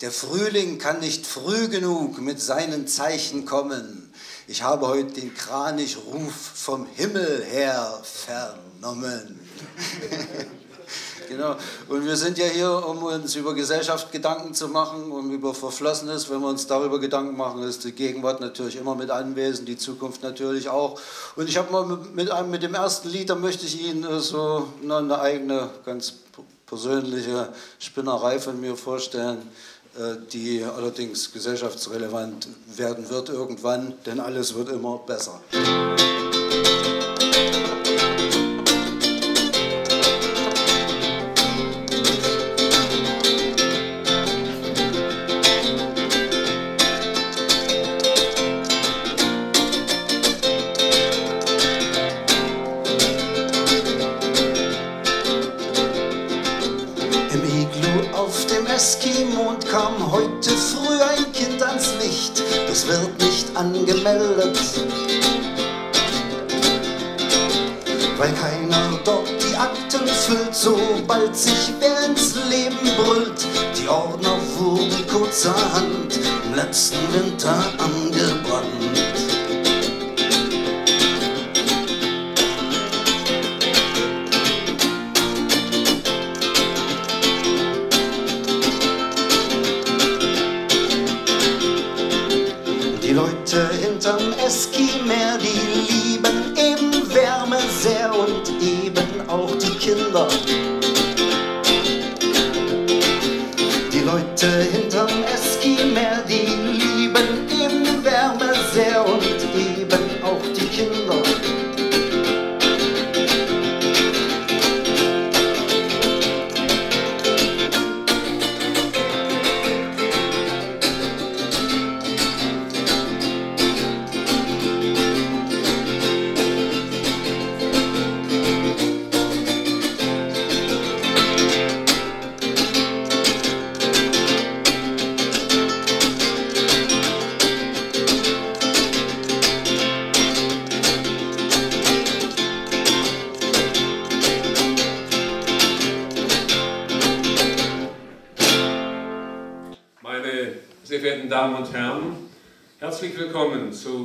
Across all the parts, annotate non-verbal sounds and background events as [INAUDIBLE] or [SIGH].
Der Frühling kann nicht früh genug mit seinen Zeichen kommen. Ich habe heute den Kranich-Ruf vom Himmel her vernommen. [LAUGHS] Genau. Und wir sind ja hier, um uns über Gesellschaft Gedanken zu machen, um über Verflossenes. Wenn wir uns darüber Gedanken machen, ist die Gegenwart natürlich immer mit anwesend, die Zukunft natürlich auch. Und ich habe mal mit, einem, mit dem ersten Lied, da möchte ich Ihnen so eine eigene, ganz persönliche Spinnerei von mir vorstellen, die allerdings gesellschaftsrelevant werden wird irgendwann, denn alles wird immer besser. Angemeldet, weil keiner dort die Akten füllt, sobald sich wer ins Leben brüllt. Die Ordner wurden kurzerhand im letzten Winter angebrannt. Die Leute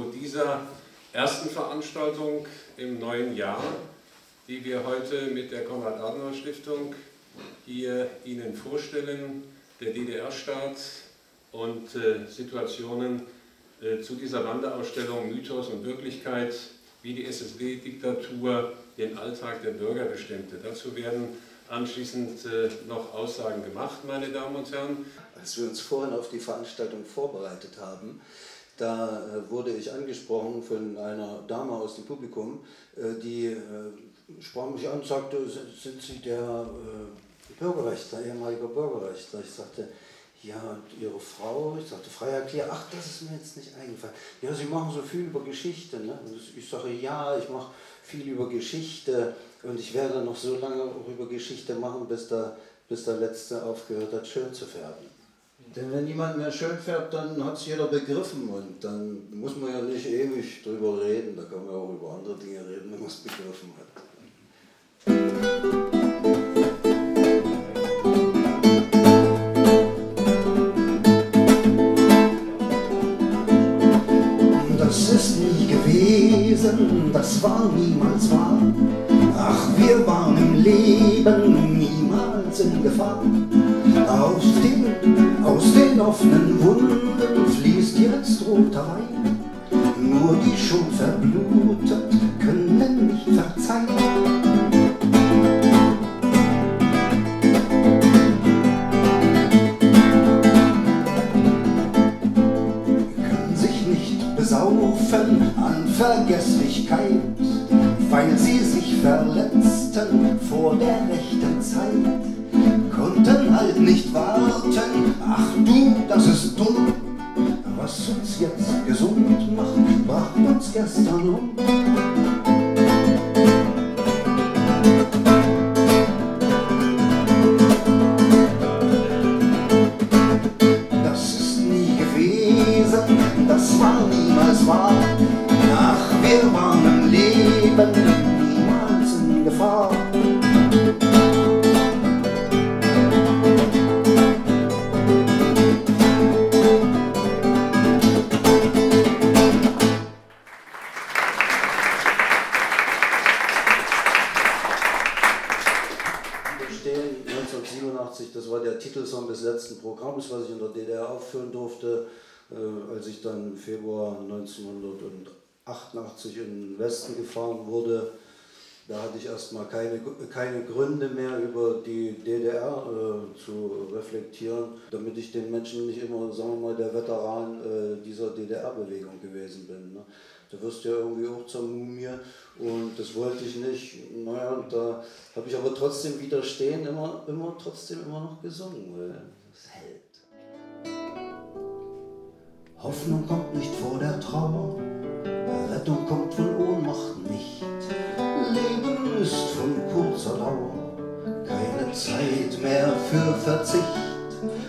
dieser ersten Veranstaltung im neuen Jahr, die wir heute mit der Konrad-Adenauer-Stiftung hier Ihnen vorstellen, der DDR-Staat und äh, Situationen äh, zu dieser Wanderausstellung Mythos und Wirklichkeit, wie die SSD-Diktatur den Alltag der Bürger bestimmte. Dazu werden anschließend äh, noch Aussagen gemacht, meine Damen und Herren als wir uns vorhin auf die Veranstaltung vorbereitet haben, da äh, wurde ich angesprochen von einer Dame aus dem Publikum, äh, die äh, sprach mich an und sagte, sind Sie der Bürgerrechtler, ehemaliger Bürgerrechtler? Ich sagte, ja, und Ihre Frau? Ich sagte, Freier Klier, ach, das ist mir jetzt nicht eingefallen. Ja, Sie machen so viel über Geschichte. Ne? ich sage, ja, ich mache viel über Geschichte und ich werde noch so lange über Geschichte machen, bis der, bis der Letzte aufgehört hat, schön zu färben. Denn wenn niemand mehr schön färbt, dann hat es jeder begriffen und dann muss man ja nicht ewig drüber reden. Da kann man auch über andere Dinge reden, wenn man es begriffen hat. Das ist nie gewesen, das war niemals wahr. Besaufen an Vergesslichkeit, weil sie sich verletzten vor der rechten Zeit konnten halt nicht warten. Ach du, das ist dumm. Was uns jetzt gesund macht, bracht uns gestern um. stehen, 1987, das war der Titelsong des letzten Programms, was ich in der DDR aufführen durfte, äh, als ich dann im Februar 1988 in den Westen gefahren wurde. Da hatte ich erstmal keine, keine Gründe mehr über die DDR äh, zu reflektieren, damit ich den Menschen nicht immer, sagen wir mal, der Veteran äh, dieser DDR-Bewegung gewesen bin. Ne? Da wirst du ja irgendwie auch zur Mumie und das wollte ich nicht. Naja, und da habe ich aber trotzdem widerstehen, immer, immer trotzdem immer noch gesungen, weil das hält. Hoffnung kommt nicht vor der Trauer, Rettung kommt von Ohnmacht nicht. Leben ist von kurzer Dauer, keine Zeit mehr für Verzicht.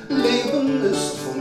Leben ist von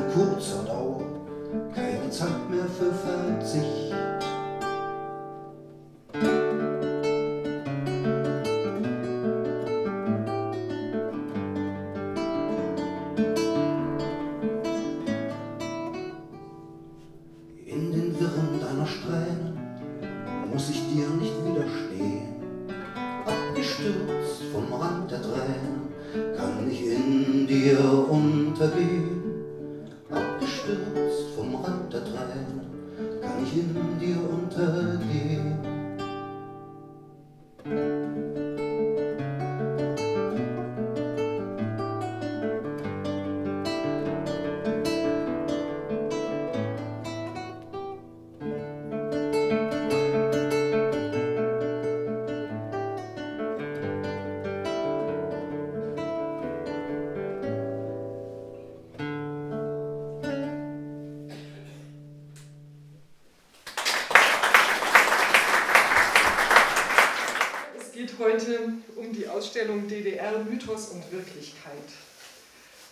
Ausstellung DDR Mythos und Wirklichkeit.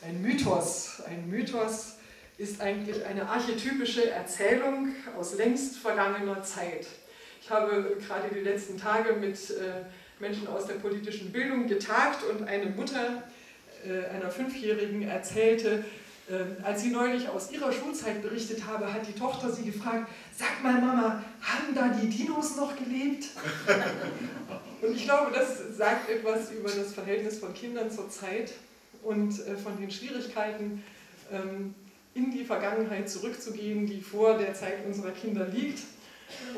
Ein Mythos, ein Mythos ist eigentlich eine archetypische Erzählung aus längst vergangener Zeit. Ich habe gerade die letzten Tage mit äh, Menschen aus der politischen Bildung getagt und eine Mutter äh, einer Fünfjährigen erzählte, äh, als sie neulich aus ihrer Schulzeit berichtet habe, hat die Tochter sie gefragt, sag mal Mama, haben da die Dinos noch gelebt? [LAUGHS] Und ich glaube, das sagt etwas über das Verhältnis von Kindern zur Zeit und äh, von den Schwierigkeiten, ähm, in die Vergangenheit zurückzugehen, die vor der Zeit unserer Kinder liegt.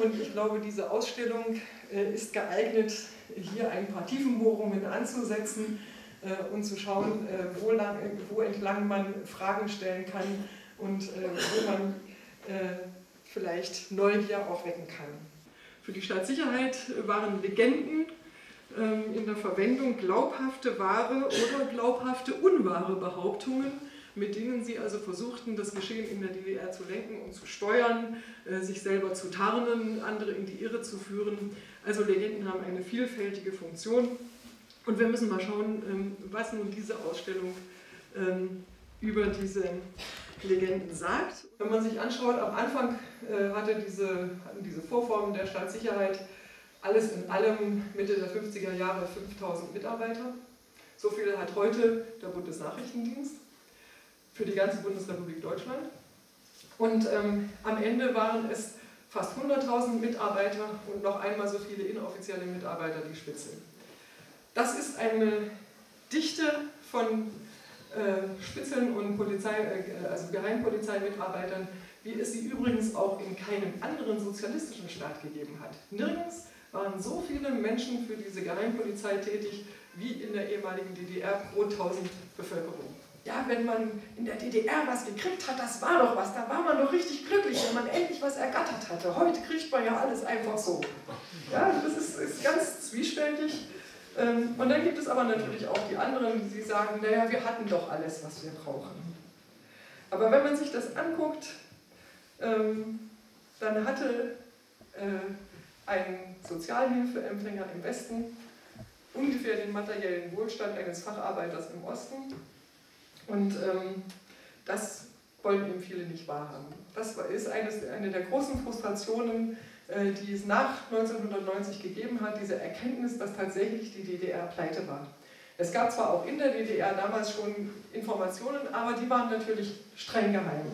Und ich glaube, diese Ausstellung äh, ist geeignet, hier ein paar Tiefenbohrungen anzusetzen äh, und zu schauen, wo, lang, wo entlang man Fragen stellen kann und wo man vielleicht Neugier auch wecken kann. Für die Staatssicherheit waren Legenden ähm, in der Verwendung glaubhafte wahre oder glaubhafte unwahre Behauptungen, mit denen sie also versuchten, das Geschehen in der DDR zu lenken und zu steuern, äh, sich selber zu tarnen, andere in die Irre zu führen. Also Legenden haben eine vielfältige Funktion. Und wir müssen mal schauen, ähm, was nun diese Ausstellung ähm, über diese Legenden sagt. Wenn man sich anschaut, am Anfang äh, hatte diese, hatten diese Vorformen der Staatssicherheit alles in allem Mitte der 50er Jahre 5000 Mitarbeiter. So viele hat heute der Bundesnachrichtendienst für die ganze Bundesrepublik Deutschland. Und ähm, am Ende waren es fast 100.000 Mitarbeiter und noch einmal so viele inoffizielle Mitarbeiter, die Spitze. Das ist eine Dichte von äh, Spitzeln und Polizei, äh, also Geheimpolizeimitarbeitern, wie es sie übrigens auch in keinem anderen sozialistischen Staat gegeben hat. Nirgends waren so viele Menschen für diese Geheimpolizei tätig wie in der ehemaligen DDR pro 1000 Bevölkerung. Ja, wenn man in der DDR was gekriegt hat, das war doch was, da war man doch richtig glücklich, wenn man endlich was ergattert hatte. Heute kriegt man ja alles einfach so. Ja, das ist, ist ganz zwiespältig. Ähm, und dann gibt es aber natürlich auch die anderen, die sagen, naja, wir hatten doch alles, was wir brauchen. Aber wenn man sich das anguckt, ähm, dann hatte äh, ein Sozialhilfeempfänger im Westen ungefähr den materiellen Wohlstand eines Facharbeiters im Osten. Und ähm, das wollen ihm viele nicht wahrhaben. Das ist eine der großen Frustrationen, die es nach 1990 gegeben hat, diese Erkenntnis, dass tatsächlich die DDR pleite war. Es gab zwar auch in der DDR damals schon Informationen, aber die waren natürlich streng geheim.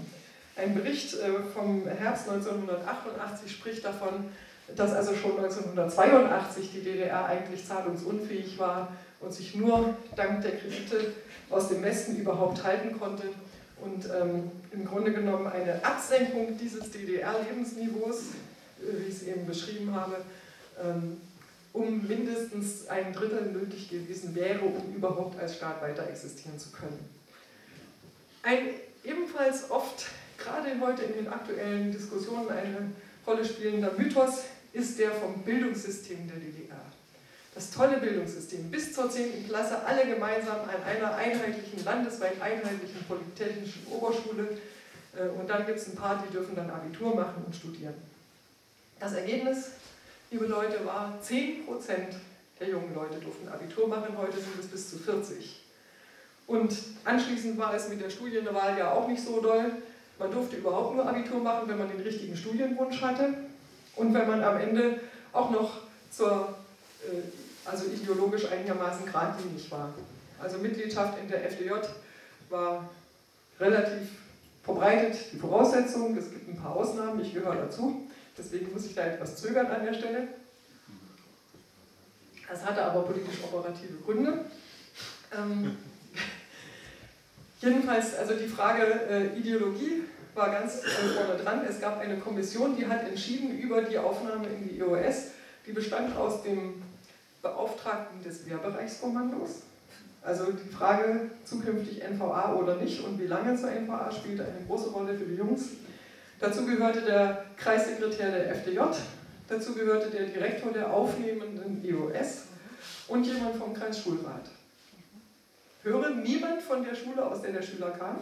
Ein Bericht äh, vom Herbst 1988 spricht davon, dass also schon 1982 die DDR eigentlich zahlungsunfähig war und sich nur dank der Kredite aus dem Westen überhaupt halten konnte und ähm, im Grunde genommen eine Absenkung dieses DDR-Lebensniveaus, äh, wie ich es eben beschrieben habe, ähm, um mindestens ein Drittel nötig gewesen wäre, um überhaupt als Staat weiter existieren zu können. Ein ebenfalls oft, gerade heute in den aktuellen Diskussionen, eine Rolle spielender Mythos ist der vom Bildungssystem der DDR. Das tolle Bildungssystem. Bis zur 10. Klasse alle gemeinsam an einer einheitlichen, landesweit einheitlichen polytechnischen Oberschule. Äh, und dann gibt es ein paar, die dürfen dann Abitur machen und studieren. Das Ergebnis, liebe Leute, war 10% der jungen Leute durften Abitur machen, heute sind es bis zu 40. Und anschließend war es mit der Studienwahl ja auch nicht so doll. Man durfte überhaupt nur Abitur machen, wenn man den richtigen Studienwunsch hatte und wenn man am Ende auch noch zur, äh, also ideologisch einigermaßen geradlinig war. Also Mitgliedschaft in der FDJ war relativ verbreitet die Voraussetzung. Es gibt ein paar Ausnahmen, ich gehöre dazu. Deswegen muss ich da etwas zögern an der Stelle. Das hatte aber politisch-operative Gründe. Ähm, [LAUGHS] jedenfalls, also die Frage äh, Ideologie war ganz äh, vorne dran. Es gab eine Kommission, die hat entschieden über die Aufnahme in die EOS. Die bestand aus dem Beauftragten des Wehrbereichskommandos. Also die Frage zukünftig NVA oder nicht und wie lange zur NVA spielte eine große Rolle für die Jungs. Dazu gehörte der Kreissekretär der FDJ, dazu gehörte der Direktor der aufnehmenden EOS und jemand vom Kreisschulrat. Höre niemand von der Schule, aus der der Schüler kam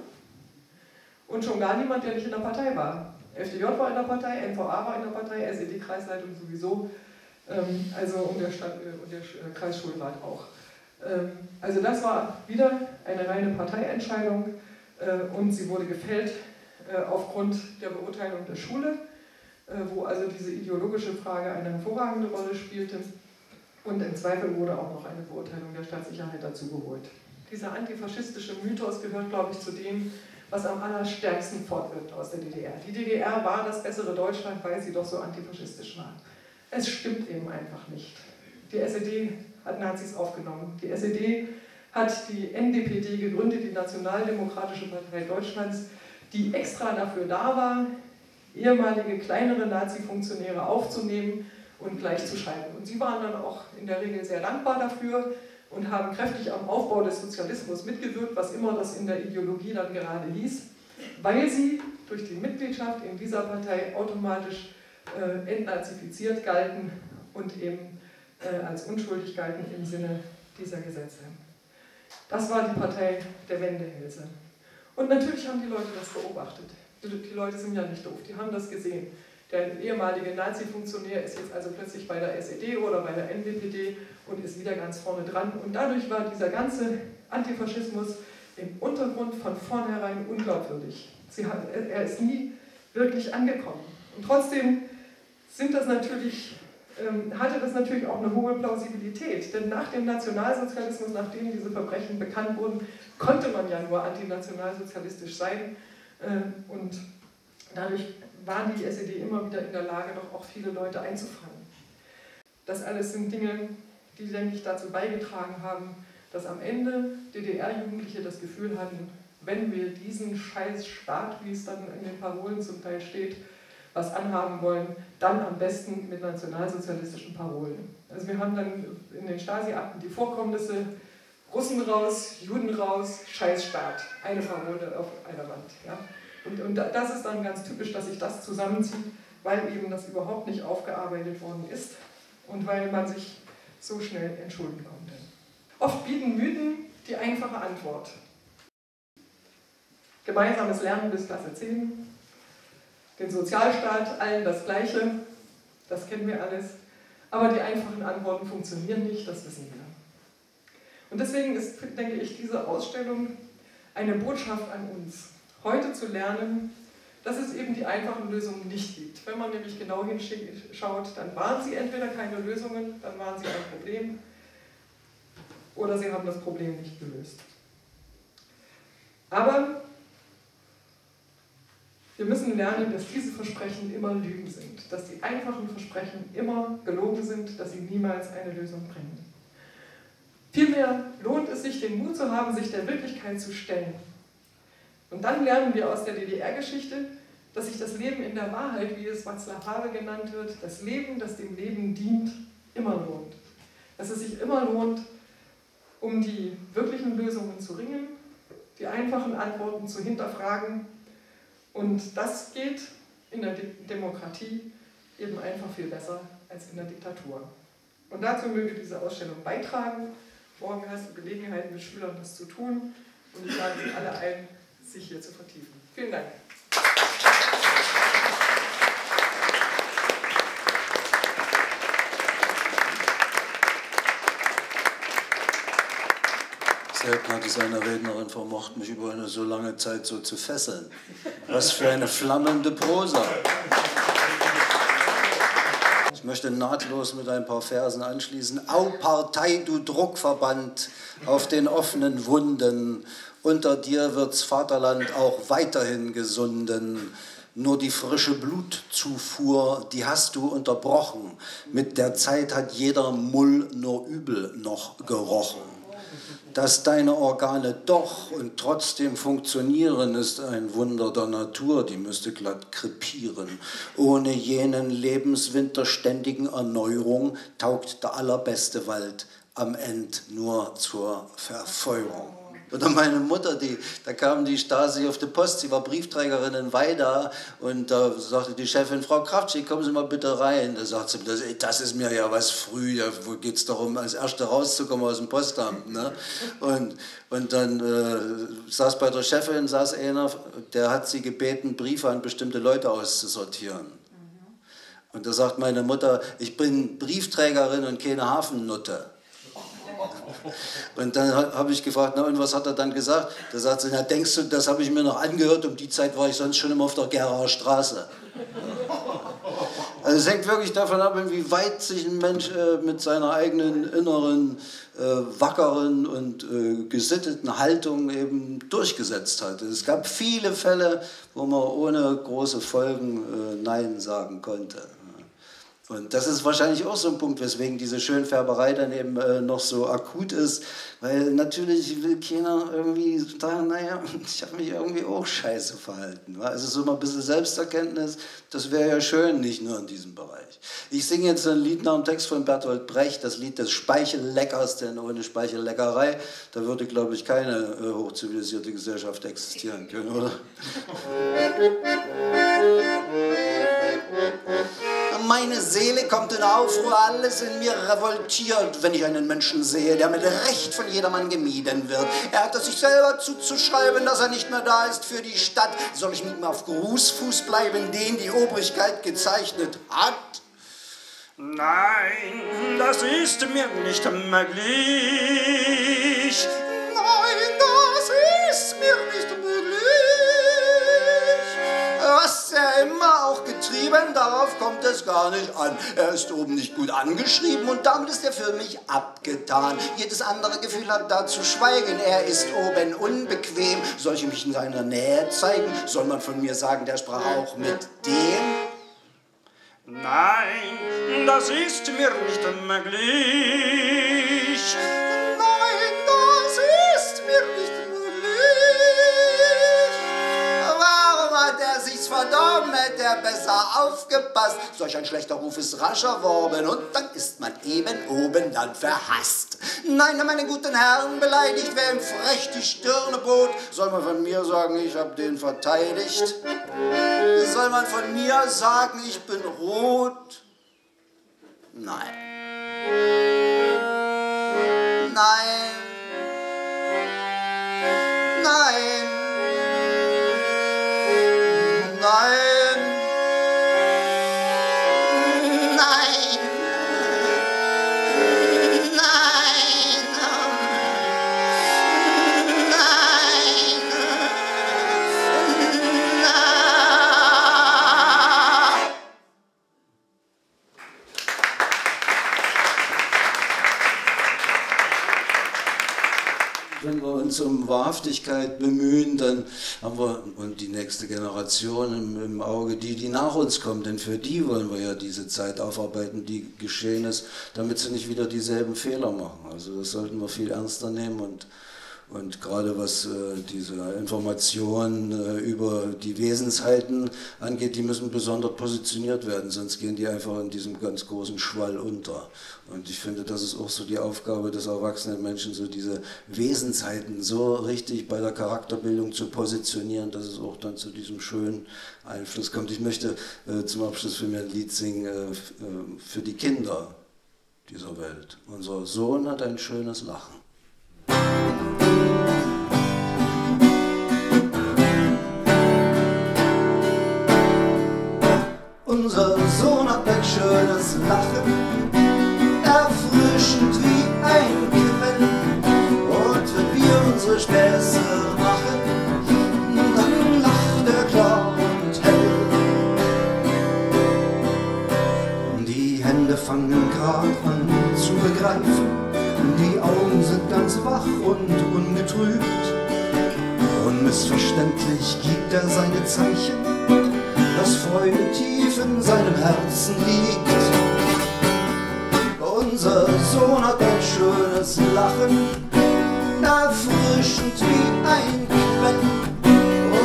und schon gar niemand, der nicht in der Partei war. FDJ war in der Partei, NVA war in der Partei, SED-Kreisleitung sowieso, ähm, also und der, Stadt, äh, und der äh, Kreisschulrat auch. Ähm, also das war wieder eine reine Parteientscheidung äh, und sie wurde gefällt aufgrund der Beurteilung der Schule, äh, wo also diese ideologische Frage eine hervorragende Rolle spielte. Und im Zweifel wurde auch noch eine Beurteilung der Staatssicherheit dazu geholt. Dieser antifaschistische Mythos gehört, glaube ich, zu dem, was am allerstärksten fortwirkt aus der DDR. Die DDR war das bessere Deutschland, weil sie doch so antifaschistisch war. Es stimmt eben einfach nicht. Die SED hat Nazis aufgenommen. Die SED hat die NDPD gegründet, die Nationaldemokratische Partei Deutschlands, die extra dafür da war, ehemalige kleinere Nazi-Funktionäre aufzunehmen und gleichzuschalten. Und sie waren dann auch in der Regel sehr dankbar dafür und haben kräftig am Aufbau des Sozialismus mitgewirkt, was immer das in der Ideologie dann gerade hieß, weil sie durch die Mitgliedschaft in dieser Partei automatisch äh, entnazifiziert galten und eben äh, als unschuldig galten im Sinne dieser Gesetze. Das war die Partei der Wendehälse. Und natürlich haben die Leute das beobachtet. Die Leute sind ja nicht doof, die haben das gesehen. Der ehemalige Nazi-Funktionär ist jetzt also plötzlich bei der SED oder bei der NWPD und ist wieder ganz vorne dran. Und dadurch war dieser ganze Antifaschismus im Untergrund von vornherein unglaubwürdig. Hat, er ist nie wirklich angekommen. Und trotzdem sind das natürlich hatte das natürlich auch eine hohe Plausibilität. Denn nach dem Nationalsozialismus, nachdem diese Verbrechen bekannt wurden, konnte man ja nur antinationalsozialistisch sein. Ähm, und dadurch war die SED immer wieder in der Lage, doch auch viele Leute einzufangen. Das alles sind Dinge, die, denke ich, dazu beigetragen haben, dass am Ende DDR-Jugendliche das Gefühl hatten, wenn wir diesen scheiß Staat, wie es dann in den Parolen zum Teil steht, was anhaben wollen, dann am besten mit nationalsozialistischen Parolen. Also wir haben dann in den Stasi-Akten die Vorkommnisse Russen raus, Juden raus, Scheißstaat. Eine Parole auf einer Wand. Ja? Und, und das ist dann ganz typisch, dass sich das zusammenzieht, weil eben das überhaupt nicht aufgearbeitet worden ist und weil man sich so schnell entschulden konnte. Oft bieten Mythen die einfache Antwort. Gemeinsames Lernen bis Klasse 10, den Sozialstaat, allen das Gleiche, das kennen wir alles. Aber die einfachen Antworten funktionieren nicht, das wissen wir. Und deswegen ist, denke ich, diese Ausstellung eine Botschaft an uns, heute zu lernen, dass es eben die einfachen Lösungen nicht gibt. Wenn man nämlich genau hinschaut, dann waren sie entweder keine Lösungen, dann waren sie ein Problem oder sie haben das Problem nicht gelöst. Aber Wir müssen lernen, dass diese Versprechen immer Lügen sind, dass die einfachen Versprechen immer gelogen sind, dass sie niemals eine Lösung bringen. Vielmehr lohnt es sich, den Mut zu haben, sich der Wirklichkeit zu stellen. Und dann lernen wir aus der DDR-Geschichte, dass sich das Leben in der Wahrheit, wie es Václav Havel genannt wird, das Leben, das dem Leben dient, immer lohnt. Dass es sich immer lohnt, um die wirklichen Lösungen zu ringen, die einfachen Antworten zu hinterfragen. Und das geht in der Demokratie eben einfach viel besser als in der Diktatur. Und dazu möge diese Ausstellung beitragen. Morgen hast du Gelegenheit, mit Schülern das zu tun. Und ich lade Sie alle ein, sich hier zu vertiefen. Vielen Dank. Selten hat es eine Rednerin vermocht, mich über eine so lange Zeit so zu fesseln. Was für eine flammende Prosa. Ich möchte nahtlos mit ein paar Versen anschließen. Au Partei, du Druckverband auf den offenen Wunden. Unter dir wird's Vaterland auch weiterhin gesunden. Nur die frische Blutzufuhr, die hast du unterbrochen. Mit der Zeit hat jeder Mull nur übel noch gerochen. Dass deine Organe doch und trotzdem funktionieren, ist ein Wunder der Natur, die müsste glatt krepieren. Ohne jenen lebenswinterständigen Erneuerung taugt der allerbeste Wald am Ende nur zur Verfeuerung. Oder meine Mutter, die, da kam die Stasi auf die Post, sie war Briefträgerin in Weida und da sagte die Chefin, Frau Kraftschick, kommen Sie mal bitte rein. Da sagt sie, das, das ist mir ja was früh, ja, wo geht es darum, als Erste rauszukommen aus dem Postamt. Ne? Und, und dann äh, saß bei der Chefin, saß einer, der hat sie gebeten, Briefe an bestimmte Leute auszusortieren. Und da sagt meine Mutter, ich bin Briefträgerin und keine Hafennutte. [LAUGHS] Und dann habe ich gefragt, na und was hat er dann gesagt? Da sagt sie, na denkst du, das habe ich mir noch angehört, um die Zeit war ich sonst schon immer auf der Gerauer Straße. Also es hängt wirklich davon ab, wie weit sich ein Mensch äh, mit seiner eigenen inneren, äh, wackeren und äh, gesitteten Haltung eben durchgesetzt hat. Es gab viele Fälle, wo man ohne große Folgen äh, Nein sagen konnte. Und das ist wahrscheinlich auch so ein Punkt, weswegen diese Schönfärberei dann eben äh, noch so akut ist, weil natürlich will keiner irgendwie sagen, naja, [LAUGHS] ich habe mich irgendwie auch scheiße verhalten. Also so mal ein bisschen Selbsterkenntnis, das wäre ja schön, nicht nur in diesem Bereich. Ich singe jetzt ein Lied nach dem Text von Bertolt Brecht, das Lied des Speichelleckers, denn ohne Speichelleckerei, da würde, glaube ich, keine äh, hochzivilisierte Gesellschaft existieren können, oder? [LAUGHS] Meine Seele kommt in Aufruhr, alles in mir revoltiert, wenn ich einen Menschen sehe, der mit Recht von jedermann gemieden wird. Er hat es sich selber zuzuschreiben, dass er nicht mehr da ist für die Stadt. Soll ich mit ihm auf Grußfuß bleiben, den die Obrigkeit gezeichnet hat? Nein, das ist mir nicht möglich. Nein, das ist mir nicht möglich was er immer auch getrieben, darauf kommt es gar nicht an. Er ist oben nicht gut angeschrieben und damit ist er für mich abgetan. Jedes andere Gefühl hat da zu schweigen. Er ist oben unbequem. Soll ich mich in seiner Nähe zeigen? Soll man von mir sagen, der sprach auch mit dem? Nein, das ist mir nicht möglich. Sich's verdorben, hätte er besser aufgepasst. Solch ein schlechter Ruf ist rasch erworben und dann ist man eben oben dann verhasst. Nein, meine guten Herren, beleidigt, wer ihm frech die Stirne bot, soll man von mir sagen, ich hab den verteidigt? Soll man von mir sagen, ich bin rot? Nein. Nein. Nein. I uns um Wahrhaftigkeit bemühen, dann haben wir und die nächste Generation im, im, Auge, die, die nach uns kommt. Denn für die wollen wir ja diese Zeit aufarbeiten, die geschehen ist, damit sie nicht wieder dieselben Fehler machen. Also das sollten wir viel ernster nehmen und und gerade was äh, diese Informationen äh, über die Wesensheiten angeht, die müssen besonders positioniert werden, sonst gehen die einfach in diesem ganz großen Schwall unter. Und ich finde, das ist auch so die Aufgabe des erwachsenen Menschen, so diese Wesensheiten so richtig bei der Charakterbildung zu positionieren, dass es auch dann zu diesem schönen Einfluss kommt. Ich möchte äh, zum Abschluss für mir ein Lied singen äh, äh, für die Kinder dieser Welt. Unser Sohn hat ein schönes Lachen. Unmissverständlich gibt er seine Zeichen dass Freude tief in seinem Herzen liegt. Unser Sohn hat ein schönes Lachen, erfrischend wie ein Quell.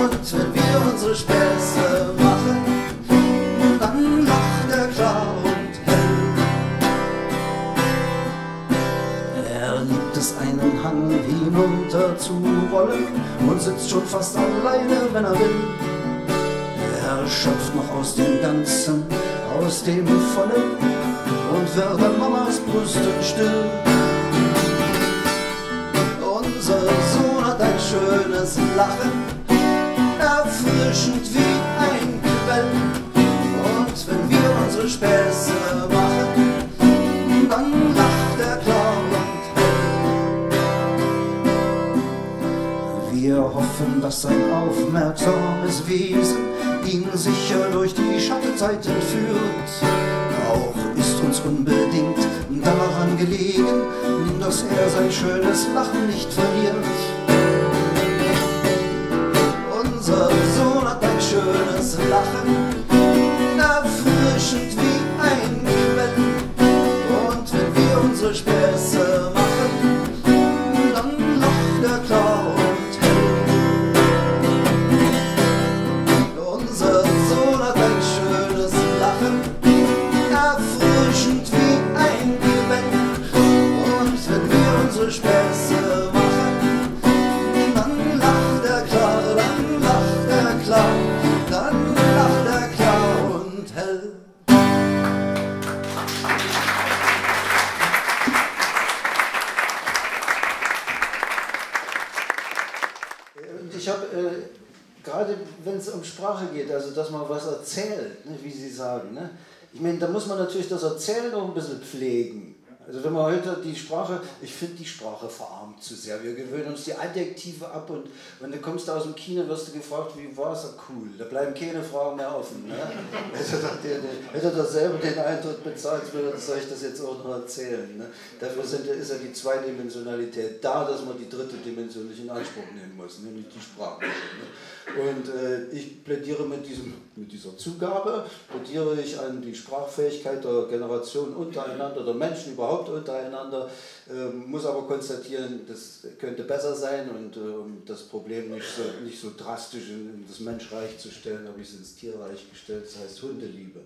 Und wenn wir unsere Späße zu rollen und sitzt schon fast alleine, wenn er will er schöpft noch aus dem Ganzen, aus dem Vollen und wird an Mamas Brüsten still. Unser Sohn hat ein schönes Lachen, erfrischend wie ein Quell. Und wenn wir unsere Späße machen, Wir hoffen, dass sein aufmerksames Wesen ihn sicher durch die Schattenzeiten führt. Auch ist uns unbedingt daran gelegen, dass er sein schönes Lachen nicht verliert. Unser Sohn hat ein schönes Lachen, erfrischend wie Sprache geht, also dass man was erzählt, ne, wie Sie sagen. Ne? Ich meine, da muss man natürlich das Erzählen noch ein bisschen pflegen. Also wenn man heute die Sprache, ich finde die Sprache verarmt zu sehr. Wir gewöhnen uns die Adjektive ab und wenn du kommst aus dem Kino, wirst du gefragt, wie war es cool. Da bleiben keine Fragen mehr offen. Ne? [LAUGHS] hätte er selber den Eintritt bezahlt, würde soll ich das jetzt auch noch erzählen. Ne? Dafür sind, ist ja die Zweidimensionalität da, dass man die dritte Dimension nicht in Anspruch nehmen muss, nämlich die Sprache. Ne? Und äh, ich plädiere mit, diesem, mit dieser Zugabe, plädiere ich an die Sprachfähigkeit der Generation untereinander, der Menschen überhaupt untereinander, äh, muss aber konstatieren, das könnte besser sein und äh, das Problem nicht so, nicht so drastisch in, in das Menschreich zu stellen, habe ich es ins Tierreich gestellt, das heißt Hundeliebe.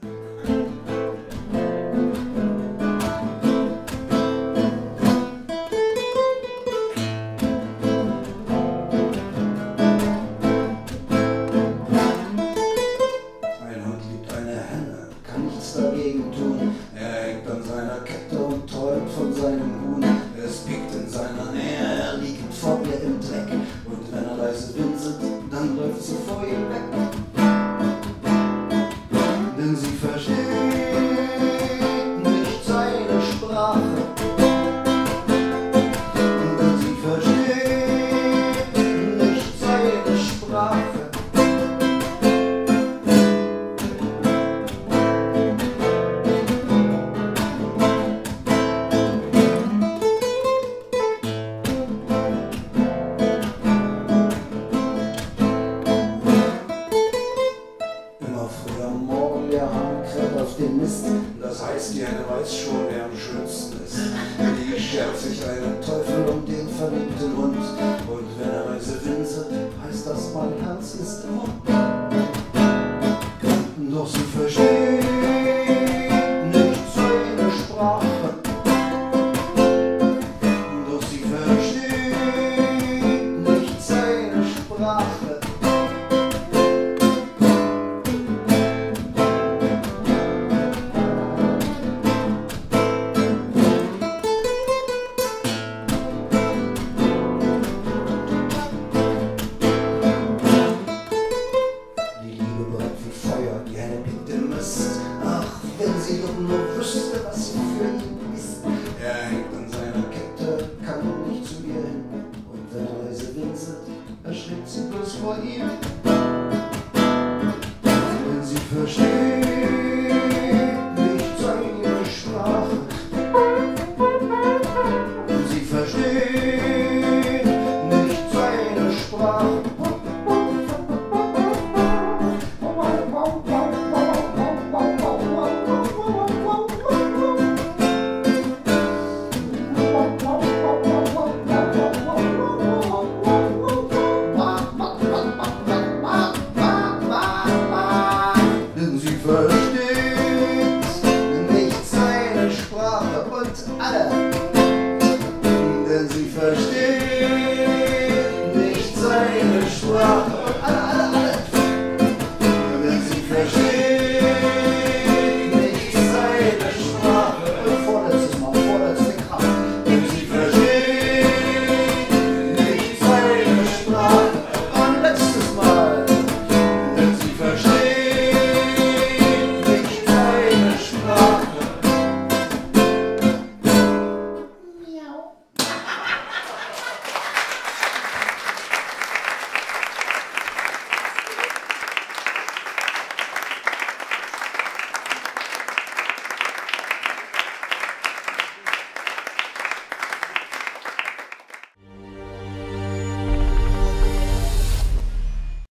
scheuern wie eine Bitte Mist. Ach, wenn sie doch nur wüsste, was sie für